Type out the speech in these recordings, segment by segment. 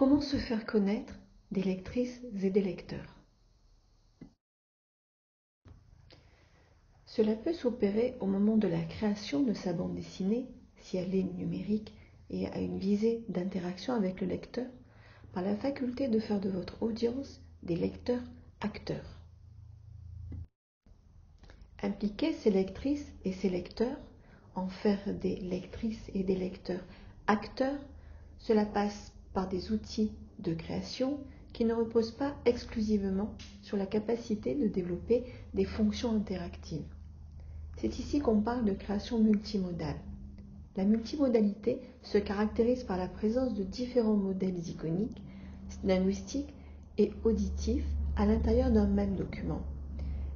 Comment se faire connaître des lectrices et des lecteurs? Cela peut s'opérer au moment de la création de sa bande dessinée, si elle est numérique et a une visée d'interaction avec le lecteur, par la faculté de faire de votre audience des lecteurs acteurs. Impliquer ces lectrices et ces lecteurs, en faire des lectrices et des lecteurs acteurs, cela passe par des outils de création qui ne reposent pas exclusivement sur la capacité de développer des fonctions interactives. C'est ici qu'on parle de création multimodale. La multimodalité se caractérise par la présence de différents modèles iconiques, linguistiques et auditifs à l'intérieur d'un même document.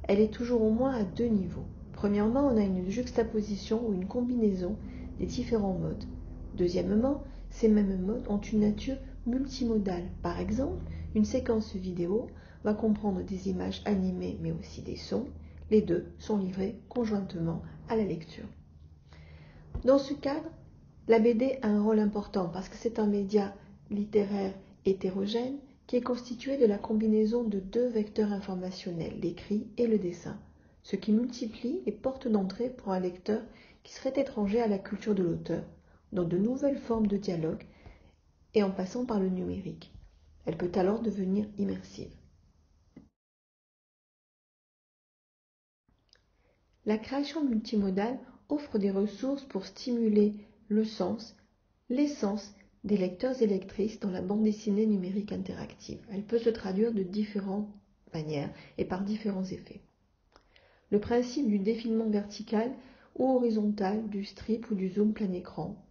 Elle est toujours au moins à deux niveaux. Premièrement, on a une juxtaposition ou une combinaison des différents modes. Deuxièmement, ces mêmes modes ont une nature multimodale. Par exemple, une séquence vidéo va comprendre des images animées mais aussi des sons, les deux sont livrés conjointement à la lecture. Dans ce cadre, la BD a un rôle important parce que c'est un média littéraire hétérogène qui est constitué de la combinaison de deux vecteurs informationnels, l'écrit et le dessin, ce qui multiplie les portes d'entrée pour un lecteur qui serait étranger à la culture de l'auteur, dans de nouvelles formes de dialogue et en passant par le numérique. Elle peut alors devenir immersive. La création multimodale offre des ressources pour stimuler le sens, l'essence des lecteurs et lectrices dans la bande dessinée numérique interactive. Elle peut se traduire de différentes manières et par différents effets. Le principe du défilement vertical ou horizontal du strip ou du zoom plein écran,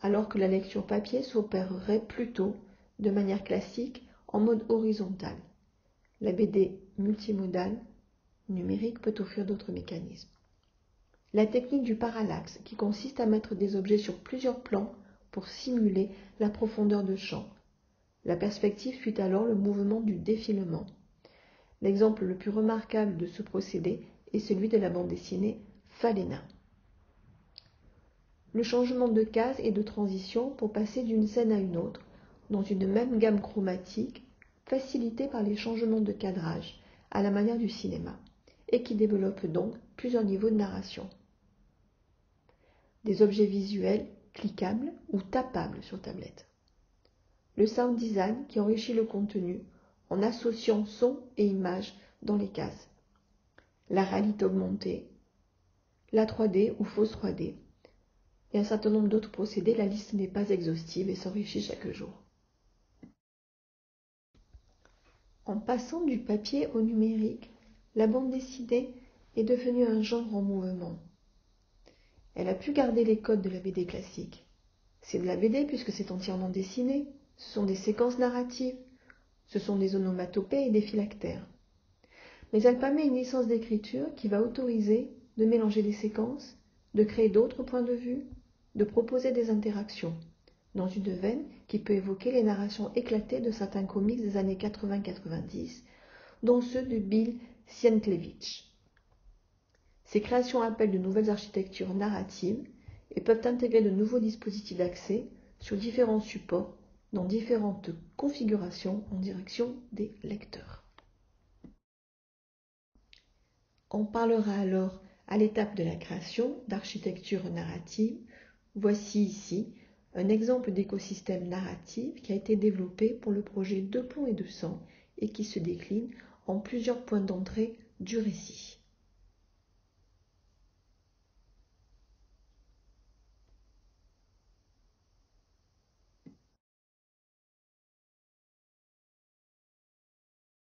alors que la lecture papier s'opérerait plutôt de manière classique en mode horizontal. La BD multimodale numérique peut offrir d'autres mécanismes. La technique du parallaxe, qui consiste à mettre des objets sur plusieurs plans pour simuler la profondeur de champ. La perspective suit alors le mouvement du défilement. L'exemple le plus remarquable de ce procédé est celui de la bande dessinée Falena. Le changement de case et de transition pour passer d'une scène à une autre, dans une même gamme chromatique, facilité par les changements de cadrage, à la manière du cinéma et qui développe donc plusieurs niveaux de narration. Des objets visuels cliquables ou tapables sur tablette. Le sound design qui enrichit le contenu en associant son et image dans les cases. La réalité augmentée, la 3D ou fausse 3D, et un certain nombre d'autres procédés, la liste n'est pas exhaustive et s'enrichit chaque jour. En passant du papier au numérique, la bande dessinée est devenue un genre en mouvement. Elle a pu garder les codes de la BD classique. C'est de la BD puisque c'est entièrement dessiné, ce sont des séquences narratives, ce sont des onomatopées et des phylactères. Mais elle permet une licence d'écriture qui va autoriser de mélanger des séquences, de créer d'autres points de vue, de proposer des interactions, dans une veine qui peut évoquer les narrations éclatées de certains comics des années 80-90, dont ceux de Bill Sienkiewicz. Ces créations appellent de nouvelles architectures narratives et peuvent intégrer de nouveaux dispositifs d'accès sur différents supports dans différentes configurations en direction des lecteurs. On parlera alors à l'étape de la création d'architecture narrative. Voici ici un exemple d'écosystème narratif qui a été développé pour le projet Deux ponts et de sang et qui se décline en plusieurs points d'entrée du récit.